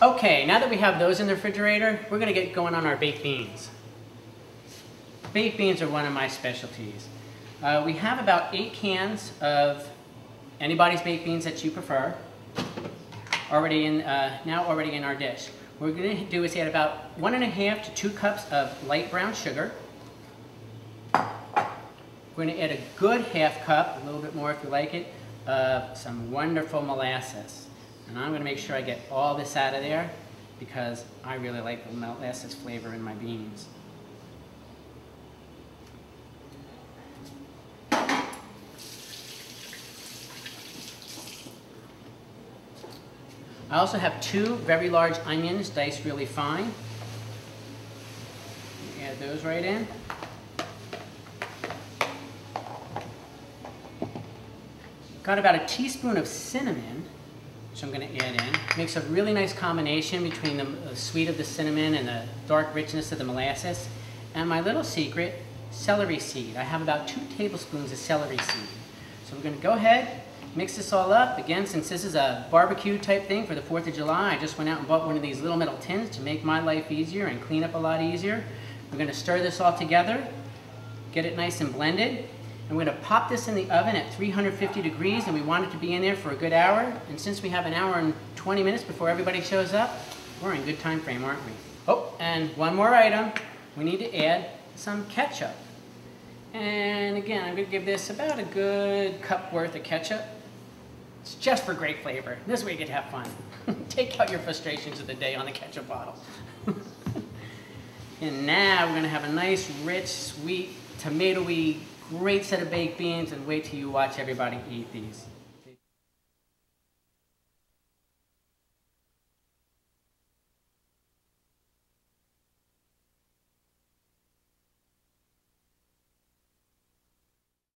Okay, now that we have those in the refrigerator, we're gonna get going on our baked beans. Baked beans are one of my specialties. Uh, we have about eight cans of anybody's baked beans that you prefer, already in, uh, now already in our dish. What we're gonna do is add about one and a half to two cups of light brown sugar. We're gonna add a good half cup, a little bit more if you like it, of some wonderful molasses. And I'm gonna make sure I get all this out of there because I really like the molasses flavor in my beans. I also have two very large onions diced really fine. Add those right in. Got about a teaspoon of cinnamon, which I'm going to add in. Makes a really nice combination between the sweet of the cinnamon and the dark richness of the molasses. And my little secret, celery seed. I have about two tablespoons of celery seed. So we're going to go ahead, mix this all up. Again, since this is a barbecue type thing for the 4th of July, I just went out and bought one of these little metal tins to make my life easier and clean up a lot easier. We're going to stir this all together, get it nice and blended. We're going to pop this in the oven at 350 degrees and we want it to be in there for a good hour. And since we have an hour and 20 minutes before everybody shows up, we're in good time frame, aren't we? Oh, and one more item. We need to add some ketchup. And again, I'm going to give this about a good cup worth of ketchup. It's just for great flavor. This way you get to have fun. Take out your frustrations of the day on the ketchup bottle. and now we're going to have a nice, rich, sweet, tomatoey Great set of baked beans and wait till you watch everybody eat these.